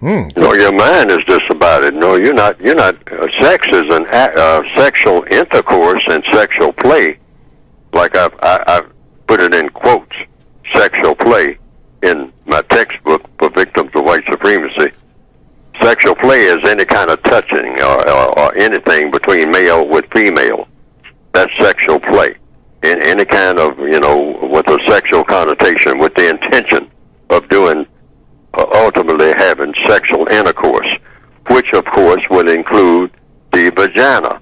Hmm. No, your mind is just about it. No, you're not. You're not. Uh, sex is an uh, sexual intercourse and sexual play. Like I've I, I've put it in quotes, sexual play in my textbook for victims of white supremacy. Sexual play is any kind of touching or, or, or anything between male with female. That's sexual play. In any kind of you know with a sexual connotation, with the intention of doing ultimately having sexual intercourse, which of course will include the vagina,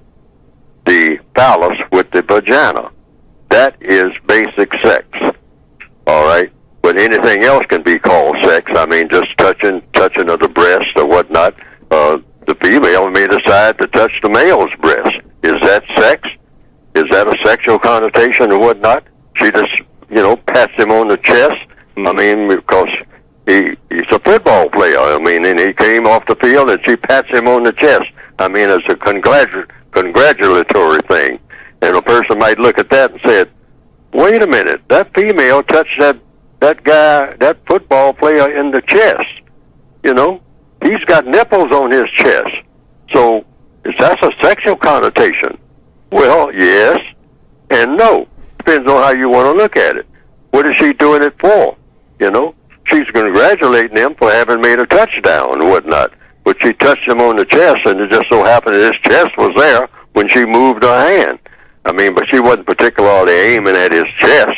the phallus with the vagina. That is basic sex. All right, but anything else can be called sex. I mean, just touching, touching of the breast or whatnot. Uh, the female may decide to touch the male's breast. Is that sex? Is that a sexual connotation or whatnot? She just, you know, pats him on the chest. I mean, because he he's a football player. I mean, and he came off the field and she pats him on the chest. I mean, it's a congratu- congratulatory thing. And a person might look at that and say, "Wait a minute, that female touched that that guy, that football player in the chest. You know, he's got nipples on his chest. So, is that a sexual connotation? Well, yes and no. Depends on how you want to look at it. What is she doing it for? You know, she's congratulating him for having made a touchdown and whatnot. But she touched him on the chest, and it just so happened that his chest was there when she moved her hand. I mean, but she wasn't particularly aiming at his chest,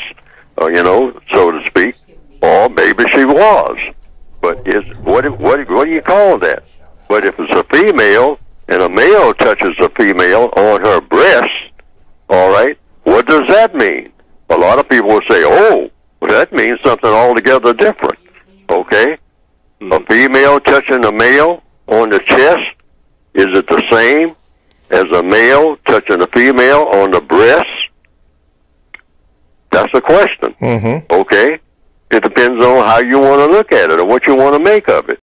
or you know, so to speak. Or maybe she was. But is what what what do you call that? But if it's a female and a male touches a female on her breast, all right, what does that mean? A lot of people will say, "Oh, well, that means something altogether different." Okay, a female touching a male on the chest is it the same as a male touching a female on the breast? That's a question. Mm-hmm. Okay, it depends on how you want to look at it or what you want to make of it.